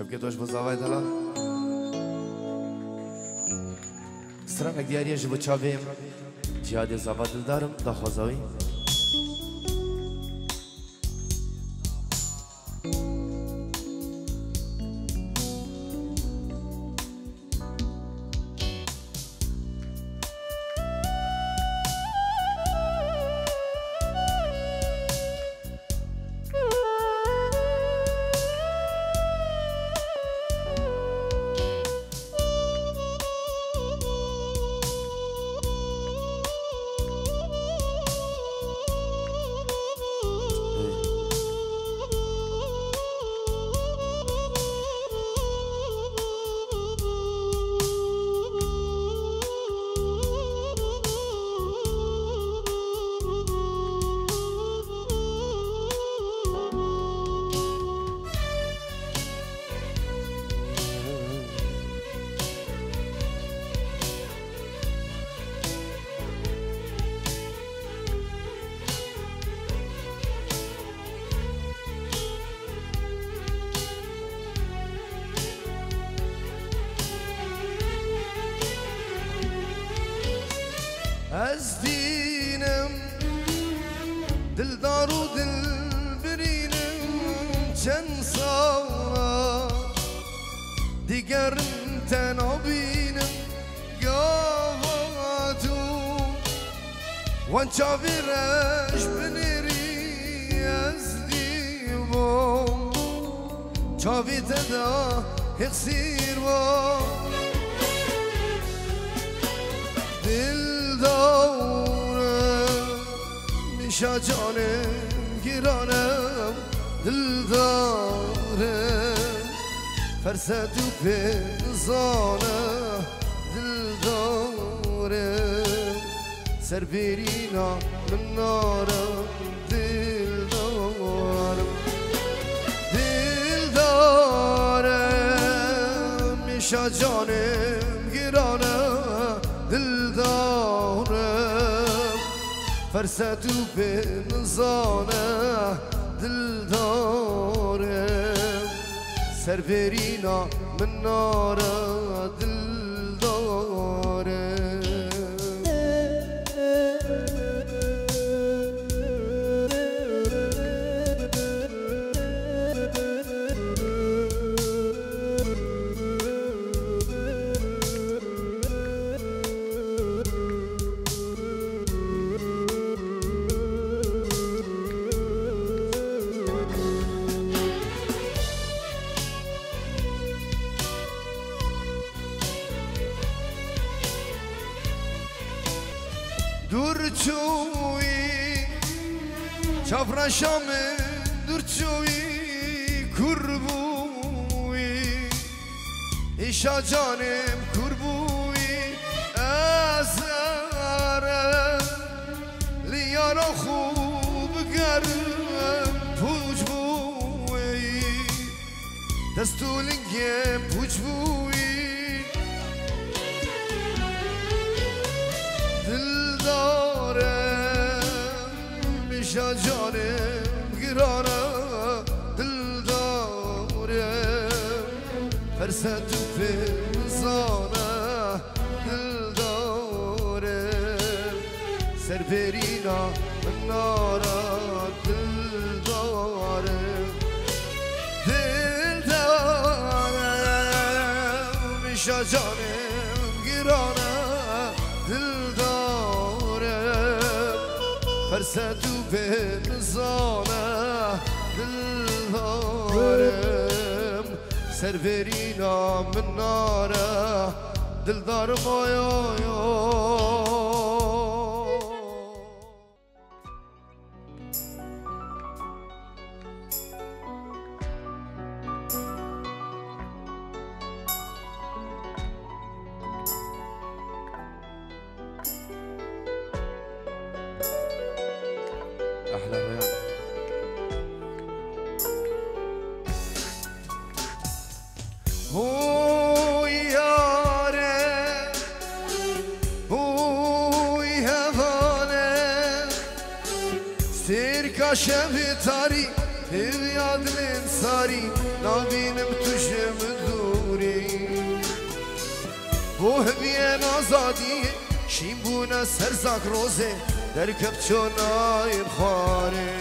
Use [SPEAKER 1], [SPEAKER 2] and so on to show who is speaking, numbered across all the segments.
[SPEAKER 1] Şevket hoş buzavay dala. Sıra kadar yaşı bu çabeyim. Cihade zavadildarım da hozavayım. Pançaviraj bineri ezdivo oh. Çavite da ah, hıksirvo oh. Dil davre Nişa canım giranem Dil davre Ferset u pezane Dil davre پنزانم دل دارم سر بیرینا من نارم دل دارم دل دارم میشه جانم گیرانم دل دارم فرصت و بنزانه دل دارم سر برینا من نارا دل Durçuy Çapraşamı Durçuy Kurbuy İşa canım kurbuy Azarım Liyara خوب گرم پوچ بوی بوی میشه جانم گرانم دل دارم فرصت و فزانه دل دارم سر برینا من نارا دل دارم دل دارم میشه جانم گرانم برسد و به بزانه دلدارم سرورینم مناره دلدارم آیا آیا هوانه سيركا شب تاري یادن ساری نبینم تو جم دوری بو هبین آزادی شیم بونه سرزاک روزه در کب چونای خاره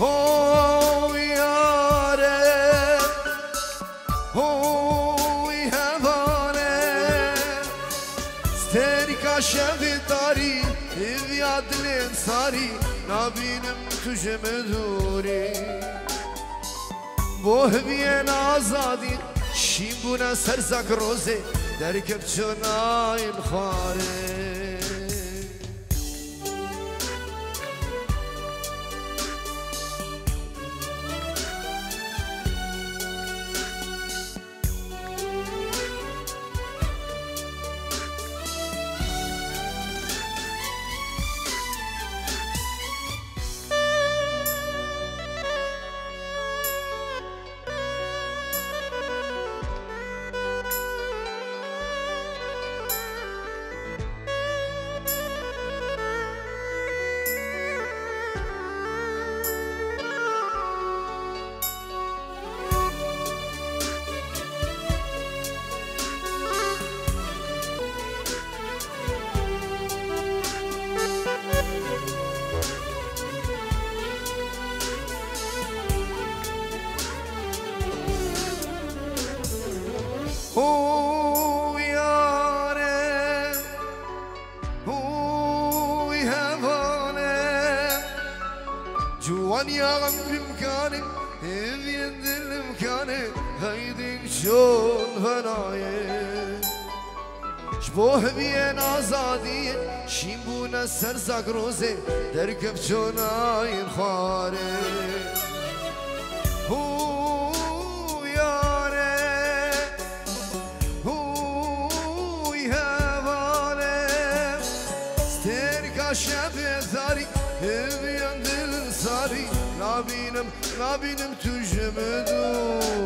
[SPEAKER 1] هو یاره هو هوانه ستری کاشم داری یادن ساری نبینم کجم دوری بوه بیان آزادی شیم سر سرزک روزه در کبچو نایل خواره آزادی شیم بونه سرزاک روزه در کف چونای خواره هو یاره هوی هوانه سترکا شب زاری هویان دل ساری نبینم نبینم تو جمدوی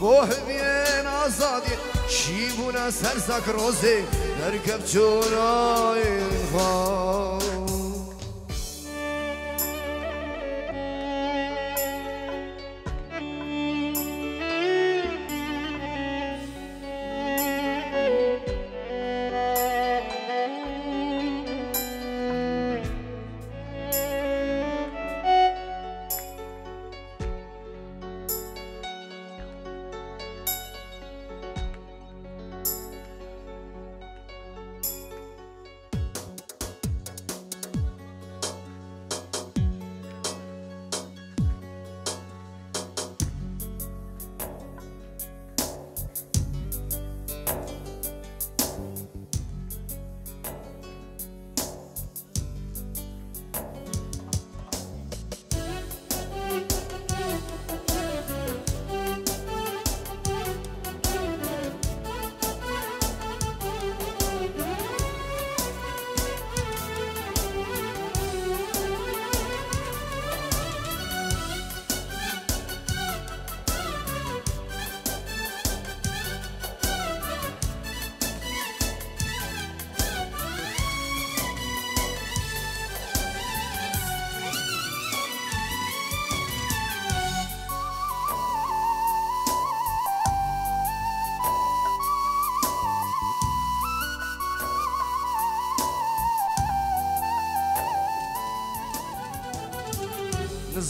[SPEAKER 1] بو هوین آزادی شیبونه سرزاک روزه مركب جولاي الخاص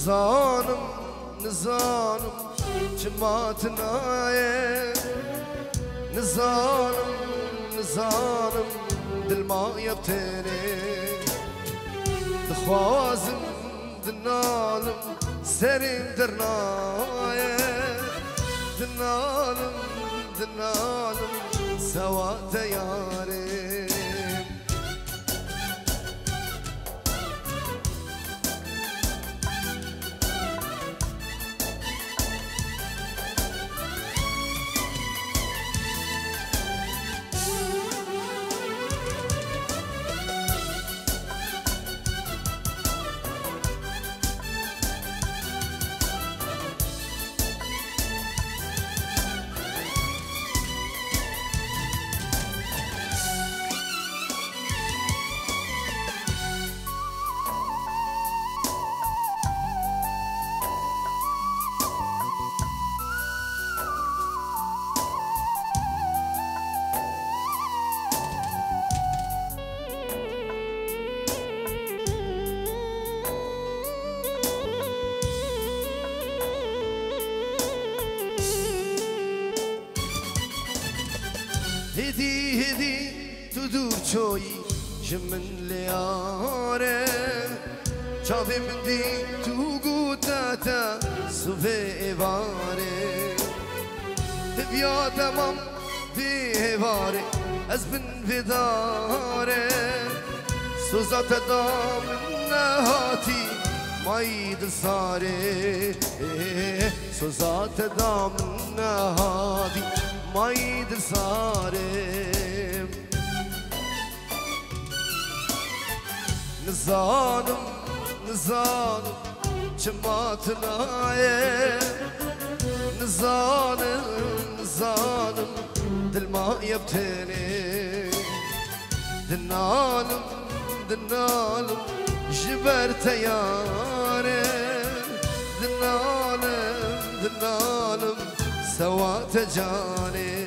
[SPEAKER 1] Nizanım, nizanım Çımatına ye Nizanım, nizanım Dilma yapteni Dixwazim, dinalim Serim dirnaye Dinalim, dinalim Sewa teyare تدور شوي جمن ليارة شافي من دي توقو تاتا سوفي إيفاري بیا تمام دی هواره از بن وداره سوزات دام نهاتی ماید ساره سوزات دام نهاتی ماید ساره Nizanım, nizanım çimatnaye Nizanım, nizanım dilma yapteni Dinanım, dinanım jiberte yare Dinanım, dinanım sevate canim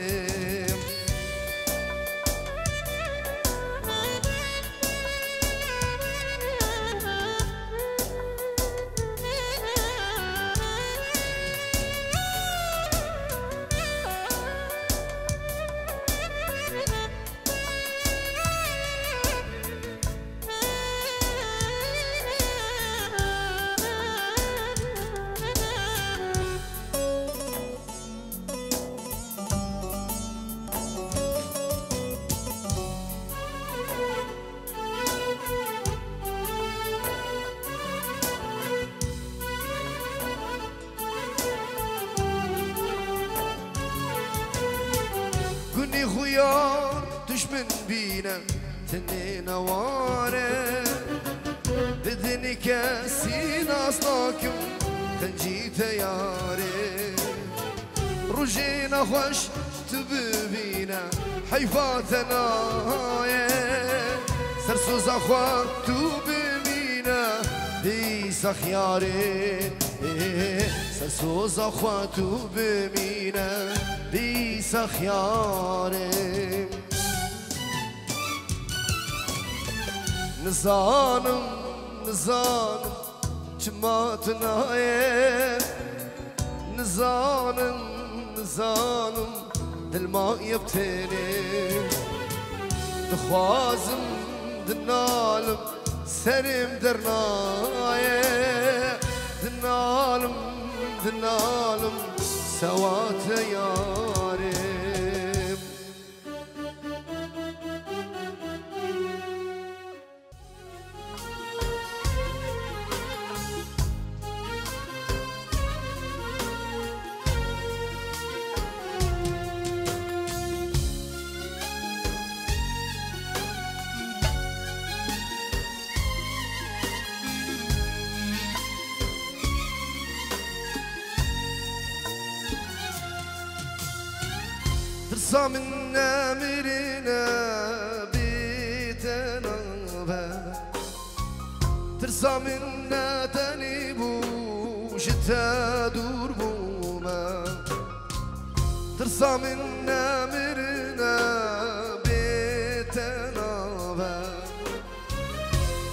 [SPEAKER 1] بينا تنين واره بدني كاسين اصلاكم تنجي تياري رجينا خوش تببينا حيفاتنا سرسوز اخوات تببينا ديس خياري. سرسوز اخوات تببينا ديس خياري. Nizanım, nizanım Çımatına yer. Nizanım, nizanım Dilma yapteni Dixwazim dinalim Serim dernaye. Dinalim, dinalim Sevate yarim ترسى من امرنا بيتنا ترسى منا تنيبو شتا دور بوما. ترسى من امرنا بيتنا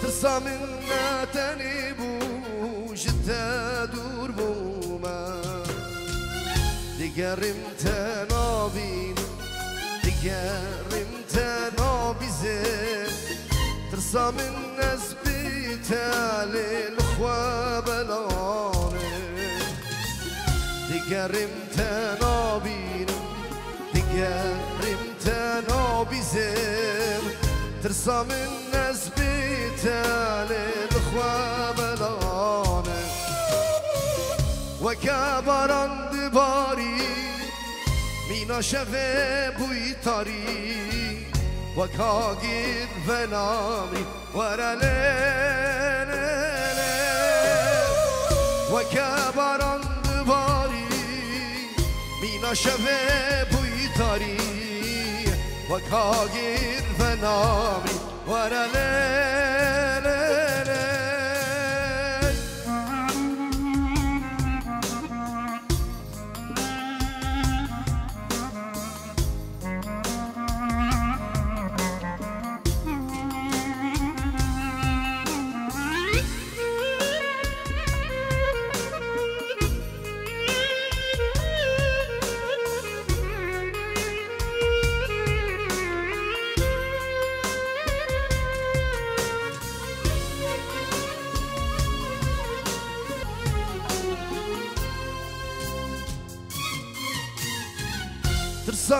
[SPEAKER 1] ترسى منا تنيبو شتا دور بوما. دیگرم تنها Yerimden o bizi ترسى من نسبيت للخوة بلاني دقرم تنابينم دقرم تنابيزم ترسى من نسبيت للخوة بلاني وكبران دباري الخواب الانه وكبران دباري مينا شفه بوي طري وكاغير فنامي ورا ليلة وكبران دباري مينا شفه بوي طري وكاغير فنامي ورا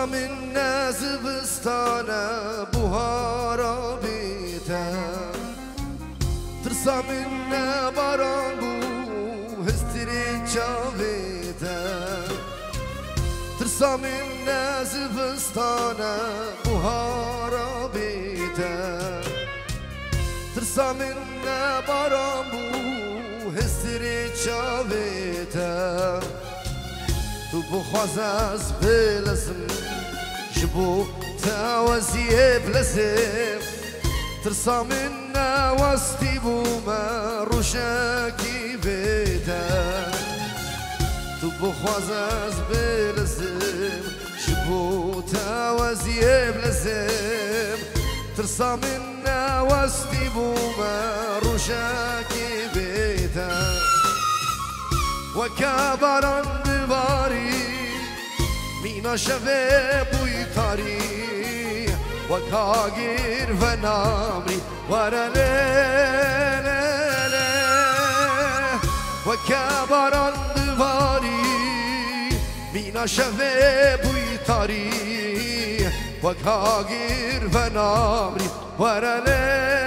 [SPEAKER 1] من زبستانة بوهارا بيتا ترسى من بارانبو هستري چاويتا ترسى من زبستانة بوهارا بيتا ترسى من بارانبو هستري چاويتا تو بخواز از بلزم جبو تاوزيه بلزيم ترسا منا واستيبو ما روشاكي بيتا. تبو خوازاز بلزيم جبو تاوزيه بلزيم ترسا منا واستيبو ما روشاكي بيتا. وكابران بباري مينا شباب ويا شفي بويتاري وكاغير فنامري ورا ليلة وكبران بباري مينا شفي بويتاري وكاغير فنامري ورا ليلة